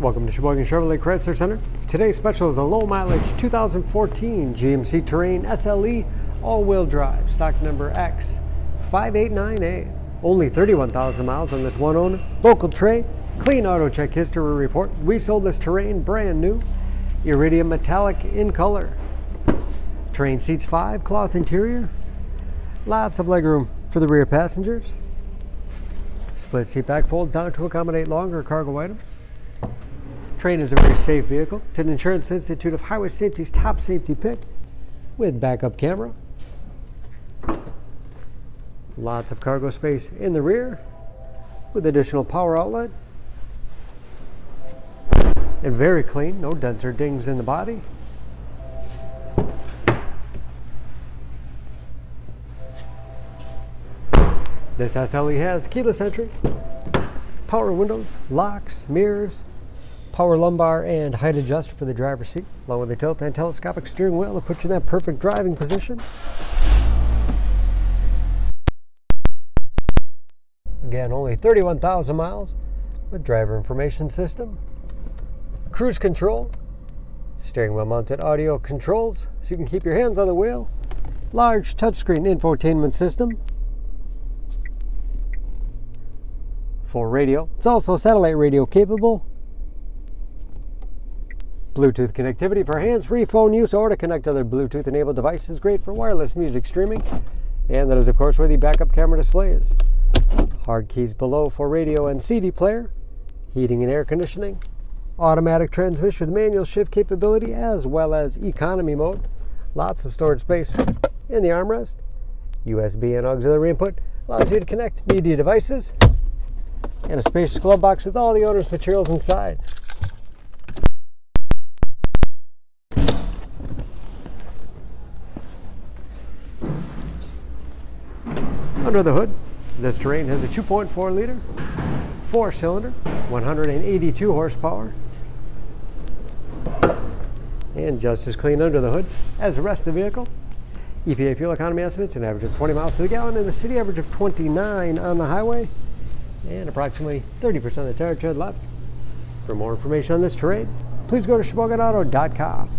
Welcome to Sheboygan Chevrolet Chrysler Center. Today's special is a low mileage 2014 GMC Terrain SLE all-wheel drive, stock number X589A. Only 31,000 miles on this one owner, local trade, clean auto check history report. We sold this Terrain brand new, iridium metallic in color. Terrain seats five, cloth interior, lots of legroom for the rear passengers. Split seat back folds down to accommodate longer cargo items. Terrain is a very safe vehicle. It's an Insurance Institute of Highway Safety's top safety pick with backup camera. Lots of cargo space in the rear with additional power outlet. And very clean, no dents or dings in the body. This SLE has keyless entry, power windows, locks, mirrors, power lumbar and height adjust for the driver's seat, along with tilt and telescopic steering wheel to put you in that perfect driving position. Again, only 31,000 miles with driver information system, cruise control, steering wheel mounted audio controls so you can keep your hands on the wheel, large touchscreen infotainment system, for radio. It's also satellite radio capable. Bluetooth connectivity for hands-free phone use or to connect other Bluetooth-enabled devices. Great for wireless music streaming. And that is, of course, where the backup camera display is. Hard keys below for radio and CD player. Heating and air conditioning. Automatic transmission with manual shift capability as well as economy mode. Lots of storage space in the armrest. USB and auxiliary input allows you to connect media devices and a spacious glove box with all the owner's materials inside. Under the hood, this Terrain has a 2.4 liter, four cylinder, 182 horsepower, and just as clean under the hood as the rest of the vehicle. EPA fuel economy estimates an average of 20 miles to the gallon in the city, average of 29 on the highway and approximately 30% of the tire tread left. For more information on this Terrain, please go to SheboyganAuto.com.